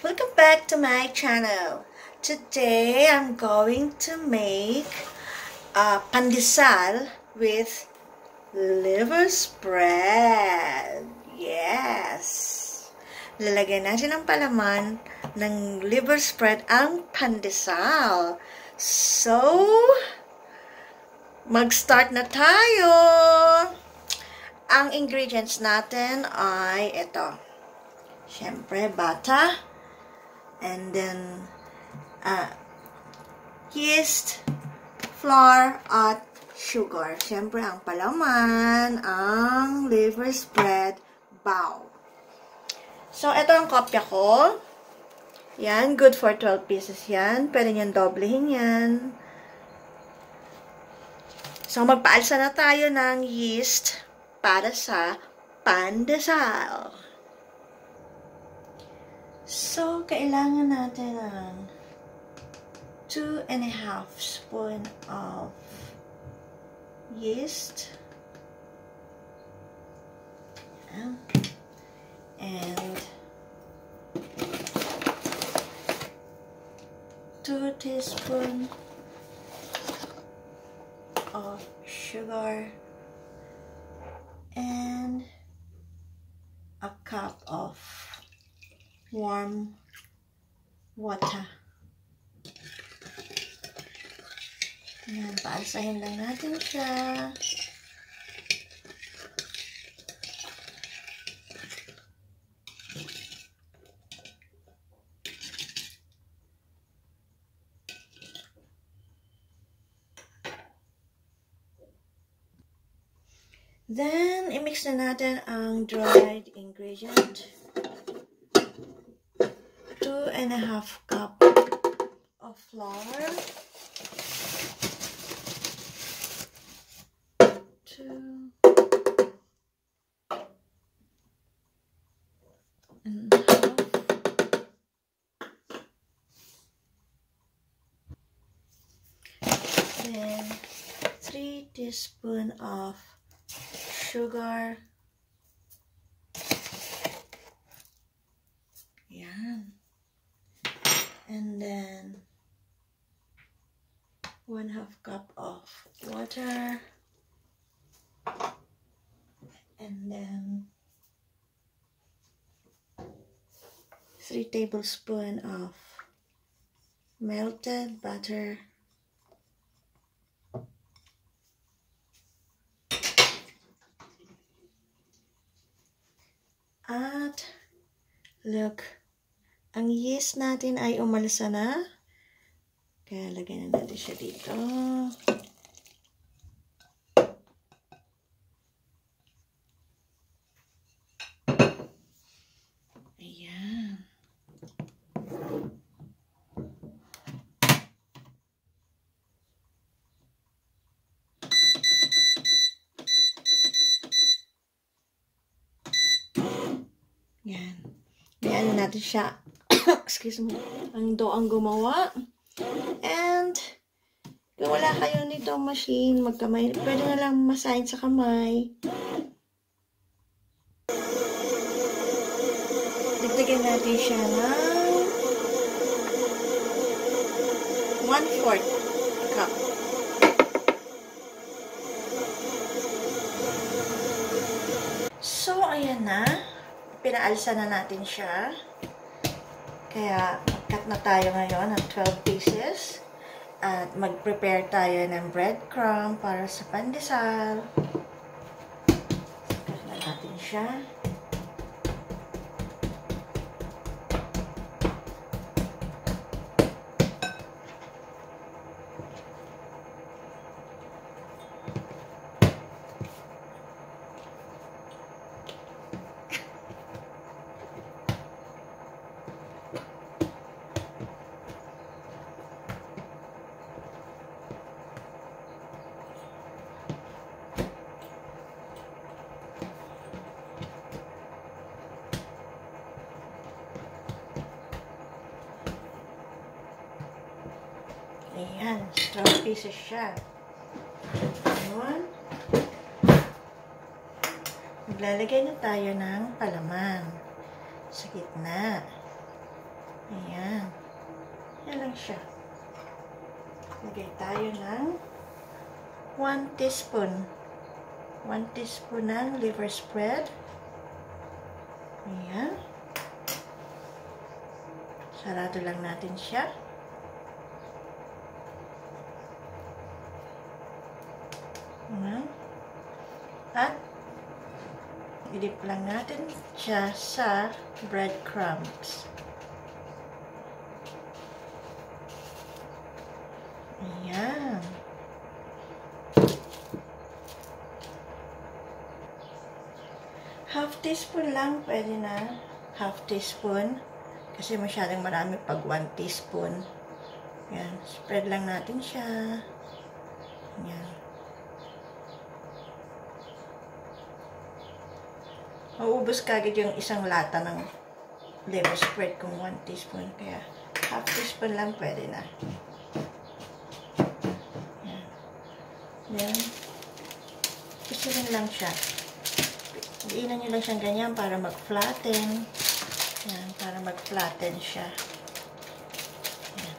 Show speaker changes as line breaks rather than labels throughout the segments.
Welcome back to my channel. Today I'm going to make a pandesal with liver spread. Yes! Lalagyan natin ng palaman ng liver spread ang pandesal. So, mag-start na tayo! Ang ingredients natin ay ito. Siyempre, bata. And then, uh, yeast, flour, at sugar. Siyempre, ang palaman, ang liver spread, bow. So, ito ang kopya ko. Yan, good for 12 pieces yan. Pwede nyo doblehin yan. So, magpaalsa na tayo ng yeast para sa pandesal. So, kailangan natin ng 2 and a half spoon of yeast. And 2 teaspoon of sugar and a cup of warm water. Ayan, paalsahin lang natin siya. Then, i-mix na natin ang dried ingredient. And a half cup of flour. Two and half. Then, three teaspoon of sugar. Yan. And then, one half cup of water. And then, three tablespoon of melted butter. At, look, ang yeast natin ay umalsa na. Kaya lagyan na natin siya dito. Ayan. Yan. May ano natin siya. Excuse me. Ang do ang gumawa. And, kung wala kayo nito machine, magkamay, pwede na lang masahin sa kamay. Dagdagan natin siya ng 1-4 cup. So, ayan na. Pinaalsa na natin siya. Kaya, cut na tayo ngayon ng 12 pieces. At mag-prepare tayo ng breadcrumb para sa pandesal. Cut na natin siya. Ayan, 12 pieces siya. Ayan. Maglalagay na tayo ng palaman sa gitna. Ayan. Yan lang siya. Lagay tayo ng 1 teaspoon. 1 teaspoon ng liver spread. Ayan. Sarado lang natin siya. Ayan. At idip lang natin siya sa breadcrumbs. Ayan. Half teaspoon lang, pwede na. Half teaspoon. Kasi masyadong marami pag 1 teaspoon. Ayan. Spread lang natin siya. Ayan. Mauubos kagad yung isang lata ng liver spread kung 1 teaspoon. Kaya half teaspoon lang pwede na. Ayan. Then, isunin lang siya. Iinan nyo lang siyang ganyan para mag-flatten. Ayan, para mag-flatten siya. Ayan.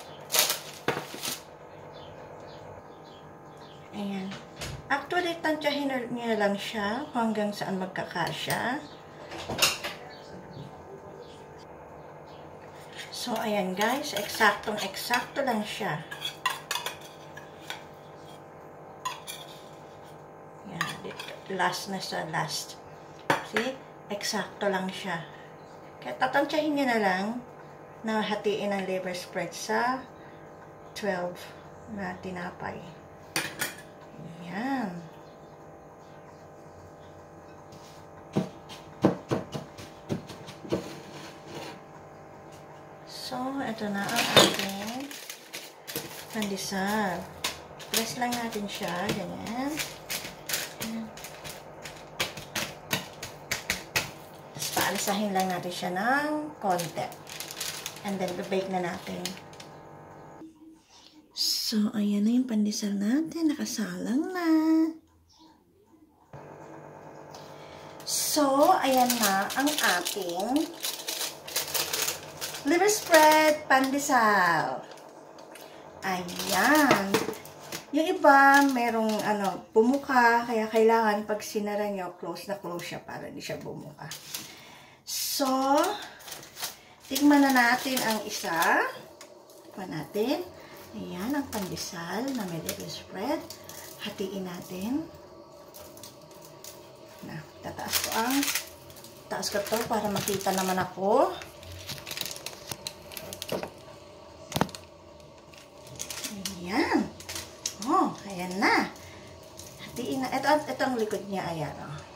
Ayan. Actually, tansyahin niya lang siya hanggang saan magkakasya. So, ayan guys. Eksaktong-eksakto lang siya. Ayan. Last na sa last. See? Eksakto lang siya. Kaya tatansyahin niya na lang na hatiin ang liver spread sa 12 na tinapay. Ito na ang ating pandesal. Press lang natin siya, ganyan. Tapos paalisahin lang natin siya ng konti. And then, bake na natin. So, ayan na yung pandesal natin. Nakasalang na. So, ayan na ang ating liver spread pandesal. Ayan. Yung iba, merong ano, bumuka, kaya kailangan pag sinara nyo, close na close siya para hindi siya bumuka. So, tigman na natin ang isa. Tigman natin. Ayan, ang pandesal na may liver spread. Hatiin natin. Na, tataas ko ang taas ko to para makita naman ako. Ayan. Oh, ayan na. Hatiin na. Ito, ito ang likod niya. Ayan, oh.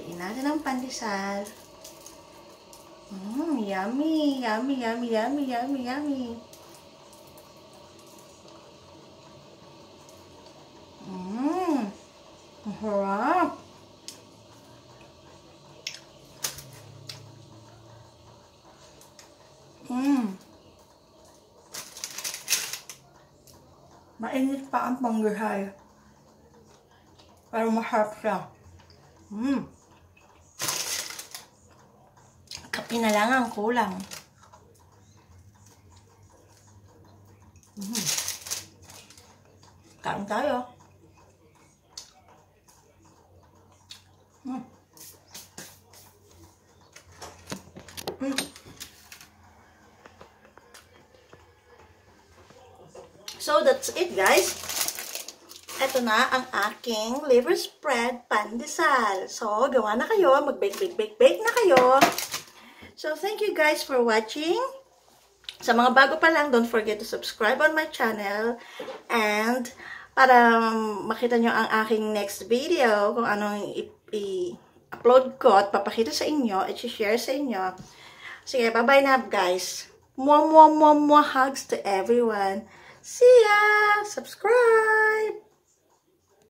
Hatiin natin ang pandesal. Mmm, yummy, yummy, yummy, yummy, yummy, yummy. Mmm, harap. Mmm. Mainit pa ang panggihay. Pero masarap siya. Mmm. Kape na lang ang kulang. Mm. Kain tayo. Mm. Mm. So, that's it guys. Ito na ang aking liver spread pandesal. So, gawa na kayo. Mag-bake, bake, bake, bake na kayo. So, thank you guys for watching. Sa mga bago pa lang, don't forget to subscribe on my channel. And, para makita nyo ang aking next video, kung anong i-upload ko at papakita sa inyo, at share sa inyo. Sige, bye-bye na guys. Mwah, mwah, mwah, mwah, hugs to everyone. See ya! Subscribe!